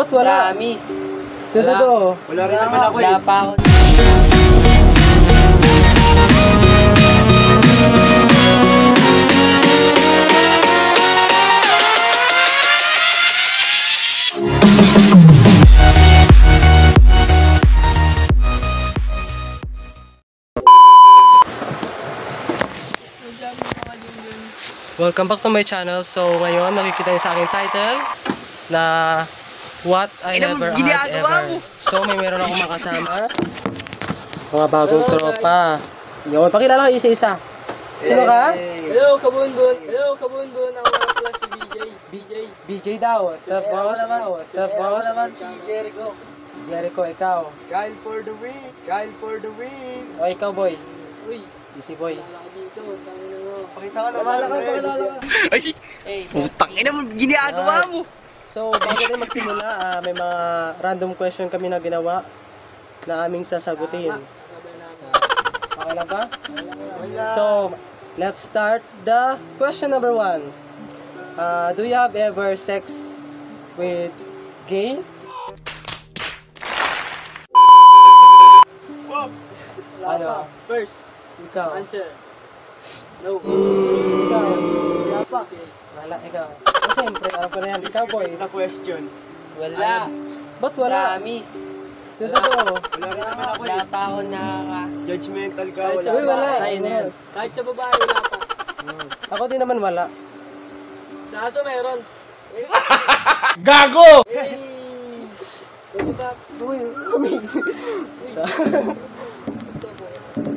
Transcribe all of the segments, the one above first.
Ba't wala? Promise. Ito, ito, ito. Wala rin naman ako Wala eh. pa ako. Welcome back to my channel. So, ngayon, nakikita niyo sa aking title na What I Never Had Ever. So, may meron akong makasama. Mga bagong tropa. Yun, pakilala kayo isa-isa. Sino ka? Hello, kabundon. Hello, kabundon. Ako nga pala si BJ. BJ. BJ daw. Tapos, tapos, naman si Jericho. Jericho, ikaw. Kyle for the win! Kyle for the win! O, ikaw, boy. Uy, Easy boy. dito. Pakita ka naman. Wala ka, wala ka. Ay, putang ina mo, ginagawa mo. So, bago tayo magsimula, ah, may mga random question kami na ginawa na aming sasagutin. Okay lang ba? So, let's start the question number one. Uh, do you have ever sex with gay? Ano? First, Ikaw. answer. No. Ikaw. Wala pa. Wala, ikaw. Oh, siyempre, alam ko na yan. Ikaw, boy. Na question. Wala. Ba't wala? Promise. Ito, ito, ito. Wala rin naman ako Wala eh. pa ako nakaka... Judgmental ka. Kahit Wala. sa Uy, wala. babae, Sa'yo na yan. Kahit sa babae, wala pa. Ako din naman wala. Sa aso meron. Eh, Gago! eh. Tuto ka. Uy, kami.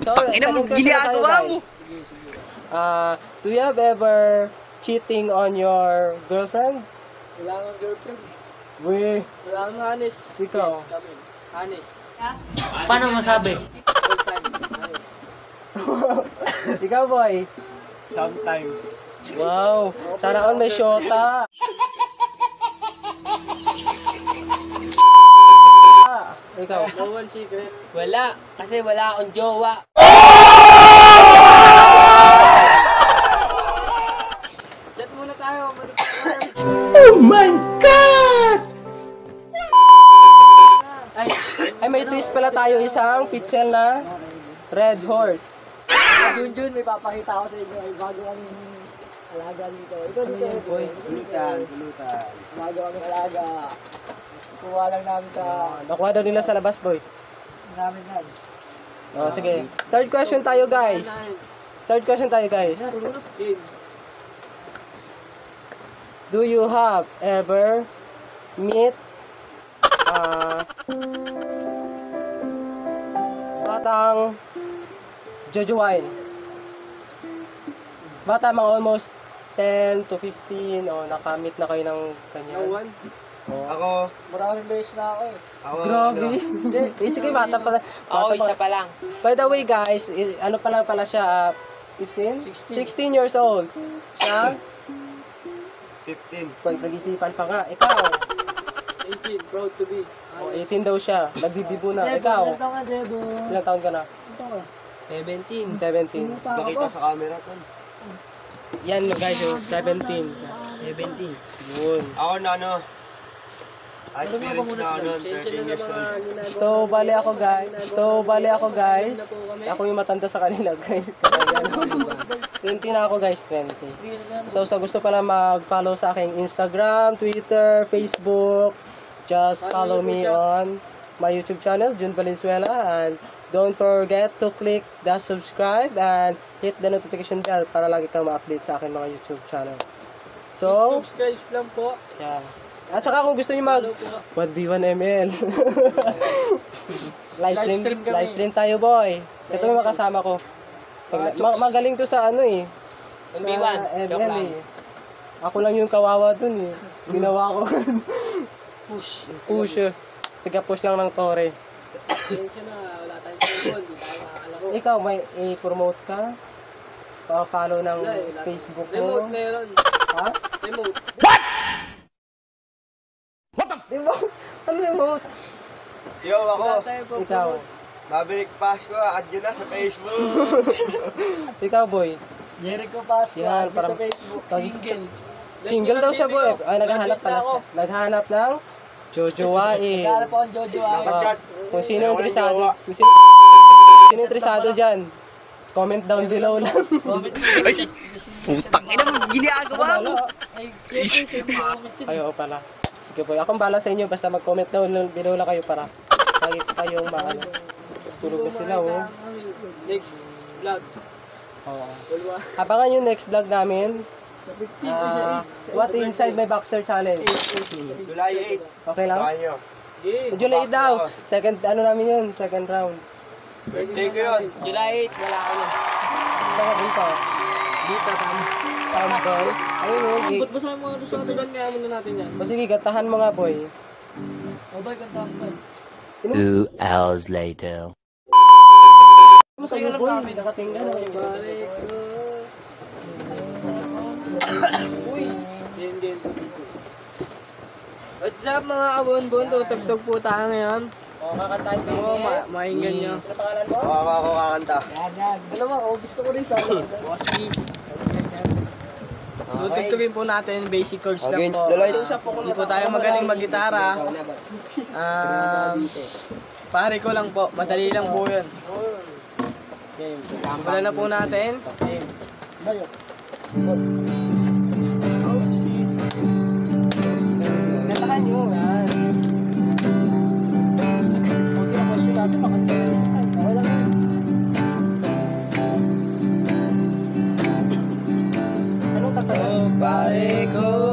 so, na tayo, ginagawa mo. guys. Uh, do you have ever cheating on your girlfriend? Wala kang girlfriend. We, Wala kang honest. Ikaw. Yes, kami. Honest. Paano masabi? Ikaw boy. Sometimes. Wow, sana all may shota. Ah, ikaw. No one secret. Wala. Kasi wala akong jowa. Chat muna tayo. Motherfucker. Ay, ay may twist pala tayo isang pixel na red horse. Junjun, may papakita ako sa inyo. Ay, bago kami alaga dito. Ito dito. Ano boy? Pulutan, pulutan. Bago kami alaga. Kuha lang namin sa Nakuha daw nila sa labas boy. namin yan. Oh, sige. Third question tayo guys. Third question tayo guys. Do you have ever meet uh, batang Jojo Wine? Bata mga almost 10 to 15 o nakamit na kayo ng ganyan. No one. Oh. Ako, Maraming beses na ako eh. ako, Grabe. ano, Hindi, eh, sige, bata pa. Ako, bata isa pa. lang. By the way, guys, ano pa lang pala siya, ah, 15? 16. 16 years old. Siya, 15. pag nag-isipan pa nga. Ikaw, 18. Proud to be. oh, 18 daw siya. Nagdidibo na. Ikaw, Ito ka, Debo. ilang taon ka na? Ito ka. 17. 17. Nakita sa camera to. Yan guys, oh, 17. 17. Yun. Ako na ano, experience na ano, 13 years old. So, bali ako guys. So, bali ako guys. Ako yung matanda sa kanila guys. Kaya ano, 20 na ako guys, 20. So, sa gusto pala mag-follow sa aking Instagram, Twitter, Facebook, just follow me on my YouTube channel, Jun Valenzuela. And don't forget to click the subscribe and hit the notification bell para lagi kang ma-update sa aking mga YouTube channel. So, subscribe lang po. yeah. At saka kung gusto niyo mag Follow po. 1v1ml. live stream, Livestream kami. live stream tayo, boy. Ito yung makasama ko. Mga Ma- jokes. magaling to sa ano eh. 1v1. Sa Joke ML lang. eh. Ako lang yung kawawa dun eh. Ginawa ko. Push. push. eh. Tiga push lang ng tore. Pasensya na. Wala tayong phone. Hindi tayo makakalaro. Ikaw, may i-promote ka? Pa-follow ng Wala eh, wala. Facebook Remote mo? meron. Ha? Remote. Di ba? Ano remote? Yo, ako, Wala tayo po. Ikaw. Maverick Pasco, add nyo na sa Facebook. Ikaw, boy. Jericho Pasco. Yan, Yan, sa parang- Facebook. pag- Single. Single daw siya, boy. Ay, naghahanap pala siya. Naghahanap ng jojowain. Kaya po ang Jojo ah. Ah, kung sino Ayaw ko ng interesado, jowa. kung sino, sino interesado dyan, comment down below lang. Comment Putang ina mo, ginagawa mo. Ay, siyempre, siyempre, comment yun. Ay, oo pala. Sige po, akong bala sa inyo, basta mag-comment down below lang kayo para lagi po kayong maano. Tulog na sila, oh. Next vlog. Oo. Dalawa. Abangan yung next vlog namin. Sa 50 Ah, what inside my boxer challenge. July 8. Okay lang? Saan nyo? July daw. Second, ano namin yun? Second round. Birthday ko yun. July 8, wala ako na. Saka dito. Dito, tama. Tomboy. Ayun yung gig. Ba't ba sa mga gusto natin gan kaya muna natin yan? O sige, gatahan mo nga, boy. O ba, ba? Two hours later. Ano sa'yo, boy? Nakatingga na kayo. Balik ko. Uy! Game, game. What's up mga kabon-bon? Tutugtog po tayo ngayon. O, kakantahin ko Oo, yun. ma mainggan nyo. Ano pangalan mo? Ako ako kakanta. Ano ba? Oh, gusto ko rin sa Bossy. Tutugtugin po natin basic chords lang Against po. the light. Hindi po tayo magaling mag-gitara. Um, pare ko lang po. Madali lang po yun. Game. Simulan na po natin. Game. Bayo. Gatahan nyo, yan. Huwag yung question natin, baka this time. Okay lang yan. Anong kanta yan? Oh,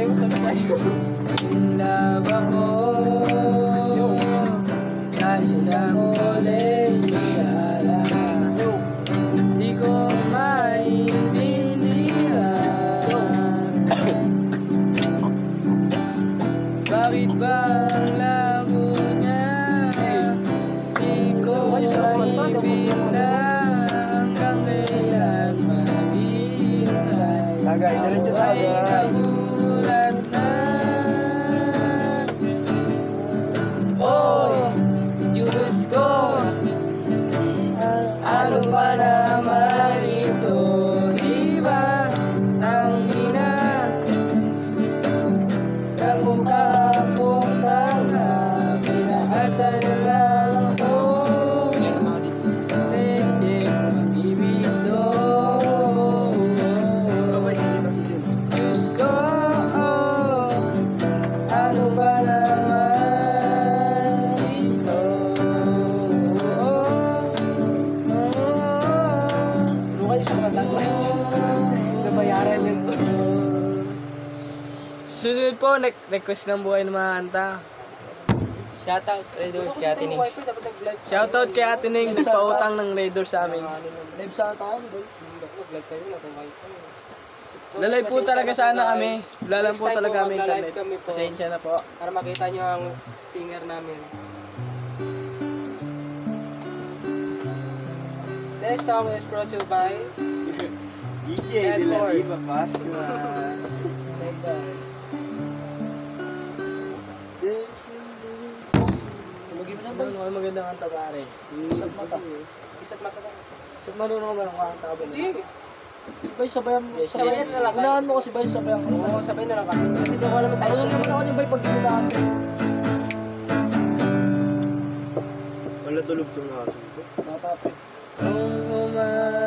tayo sa tayo. Love ako. Sa isang kolegyala Di ko maintindihan. Bakit ba ang labo Ne- request ng buhay ng mga kanta. Shoutout, Raiders, kay Ate Ning. Shoutout kay Ate Ning, nagpautang ng Raiders sa amin. Live sa tayo, boy. Nag-live tayo na itong wifi. Lalay po talaga na sana kami. Wala lang Next po talaga kami internet. Pasensya na po. para makita nyo ang singer namin. Next song is brought to you by DJ Dead de la horse. Riva Pascua. Letters. Tumagin mo na ba? Ano magandang kanta pare? Mata. Isap mata ka. So, marunong ba ng kanta ba? Hindi. Bay, sabayan mo. Sabayan na lang. Unahan mo kasi bay, sabayan ko. Oo, sabay na lang kami. Kasi doon ko naman tayo. Ano naman ako yung bay pag ginulaan ko? Wala tulog tong aso ko. Tatapit. Kung umaga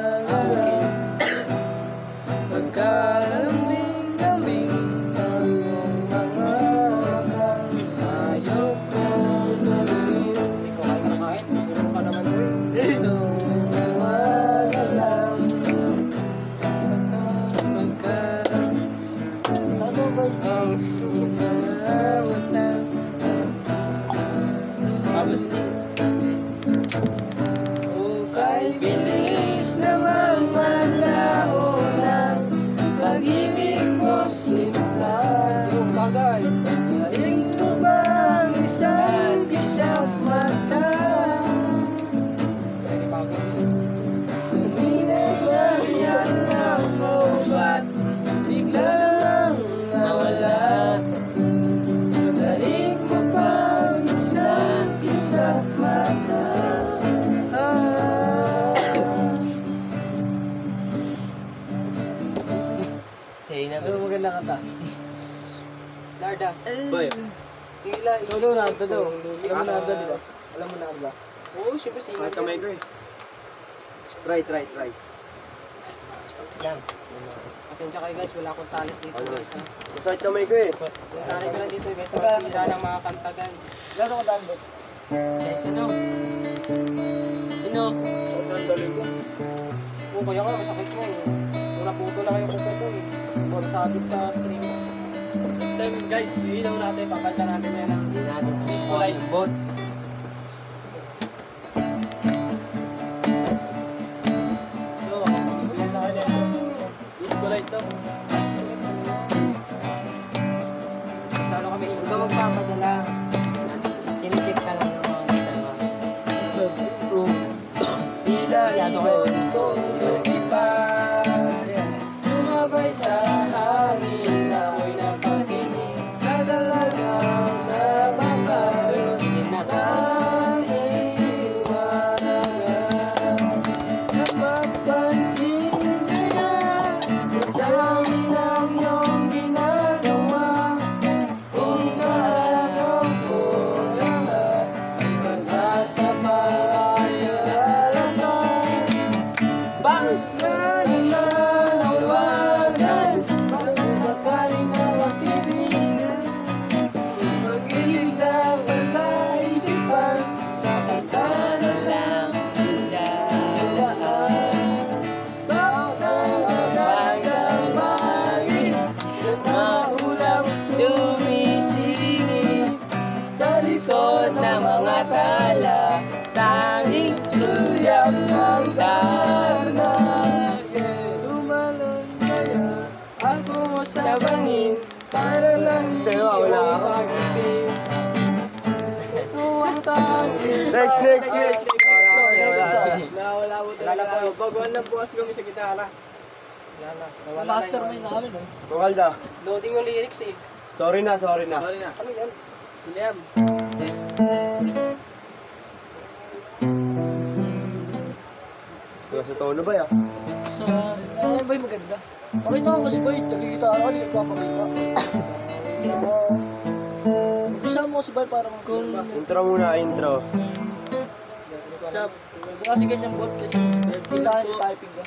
Narda. Boy, Tila. Lolo Narda daw. Alam mo Narda, di ba? Alam mo Narda. Oo, syempre sa sakit kamay ko eh. Try, try, try. Lang. Pasensya kayo guys, wala akong talent dito guys ha. Masakit kamay ko eh. Yung talent ko lang dito guys, masira ng mga kanta guys. Lalo ko dambot. Ano? Ano? Sobrang daling ko. Oo, kaya nga masakit mo eh. Kung naputo lang yung kuko ko eh. Kung sabit sa string. Next time guys, ilaw natin, papalta natin yan ng Hindi natin Disco susubukan light. yung Next, next, next. Next song, next song Nawala na, talaga. Baguhan na bukas kami sa gitara. Mastermind namin eh. Kukalda. Loading yung lyrics eh Sorry na, sorry na. Sorry na. Ano yan? William. Diba sa tono ba ya? So, ano ba yung maganda? Pakita ko kasi boy, nagigitara ka, hindi nagpapakita. Mag-isa mo si Boy para mag-kumba. Intro muna, intro. Sa, hindi kasi ganyan bot kasi kita niyo typing ka.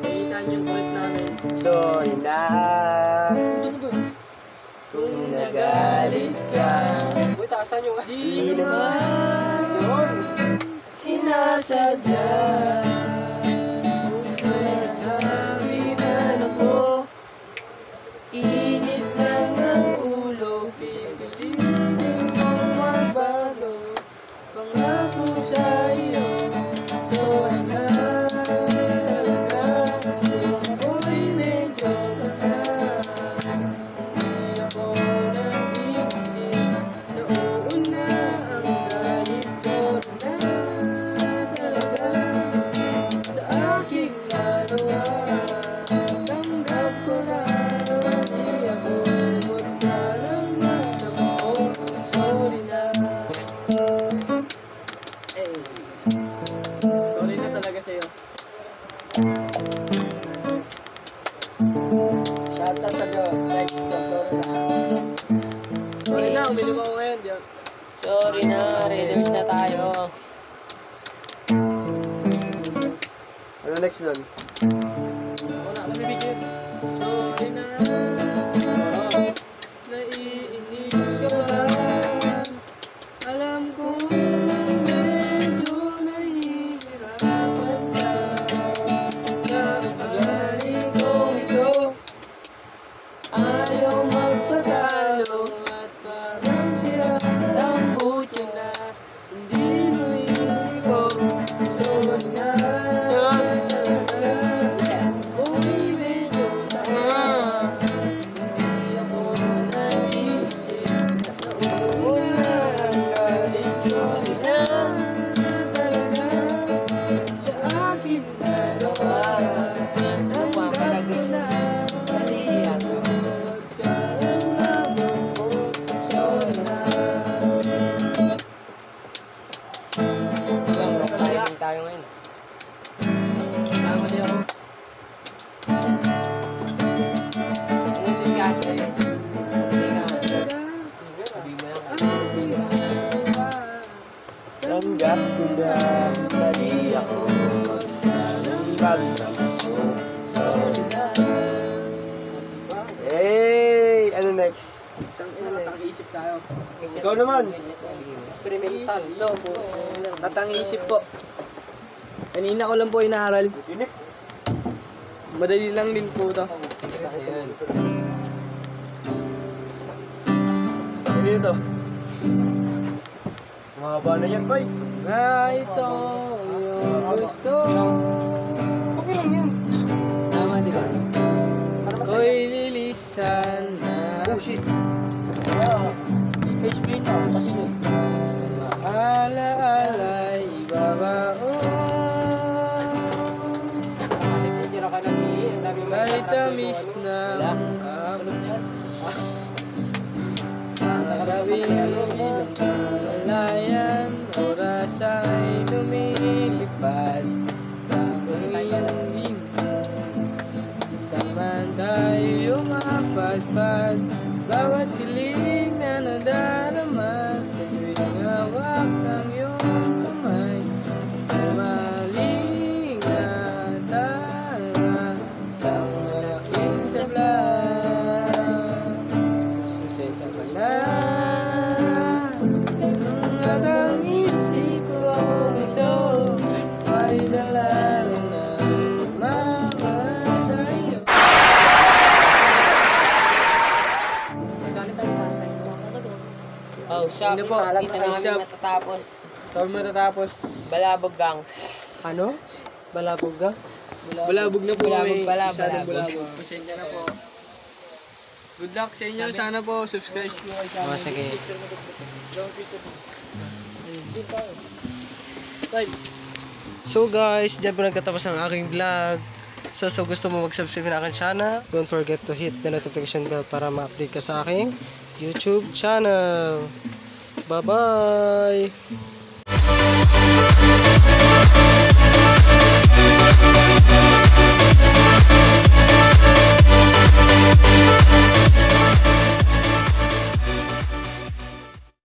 Kita niyo yung kulit namin. Na. Ito na ba? Kung Nagalit ka, Uy, taasan yung di naman Yun sinasadya. Sorry Sorry na, uminom ako ngayon, Diyan. Sorry na, ready na tayo. Ano next? Ako na, magbibidyo yun. Sorry na. Naiinis ka. Alam ko medyo nahihirapan ka. Sa ugali kong ito, ayaw magpatalo. Experimental. Tatang-isip po. Kanina ko lang po inaaral. Madali lang din po to. Ano yun to? Mahaba na yan, boy. Na ito yung gusto. Okay lang yan. Tama, di ba? Ko'y lilisan na Oh, shit. Yeah. Space paint na. Tapos yun. Ala-ala'y babaon Nagtitira ka na ni. Ang dami may tamis na ng malayan Oras ay lumilipad Samantay umapadpad malaking sablan Susensya ka na At ang isip ko ito Ay dalalo na Mama sa'yo Oh, shop. Hindi po. Dito na kami Shop. matatapos. Tawag mo tatapos Balabog gangs. Ano? Balabog ka? Balabog na po Balabog kami. pala, balabog. Pasensya na po. Good luck sa inyo. Sana po subscribe nyo kay Oh, sige. So guys, dyan po nagtatapos ang aking vlog. So, so gusto mo mag-subscribe na aking channel, don't forget to hit the notification bell para ma-update ka sa aking YouTube channel. Bye-bye!